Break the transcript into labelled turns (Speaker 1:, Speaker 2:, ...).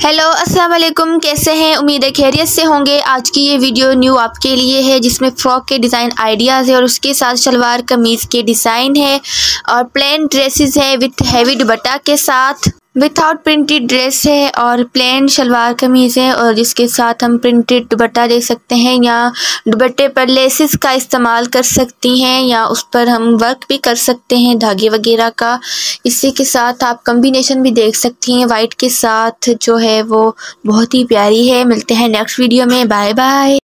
Speaker 1: Hello अस्सलाम वालेकुम कैसे हैं? उम्मीद है खैरियत से होंगे। आज की ये वीडियो न्यू आपके लिए है, जिसमें फ़्रॉक के डिज़ाइन आइडियाज़ है और उसके साथ शलवार कमीज़ के डिज़ाइन है और प्लेन ड्रेसेस है विथ हैवी दुबट्टा के साथ। विथआउट प्रिंटेड ड्रेस है और प्लेन शलवार कमीज़ है और जिसके साथ हम प्रिंटेड दुबट्टा दे सकते हैं। या दुबट्टे पर लेसिस का इस्तेमाल कर सकती हैं या उस पर हम वर्क भी कर सकते हैं धागे वगैरह का। इसी के साथ आप कम्बिनेशन भी देख सकती हैं। वाइट के साथ जो है वो बहुत ही प्यारी है। मिलते हैं नेक्स्ट वीडियो में। Bye bye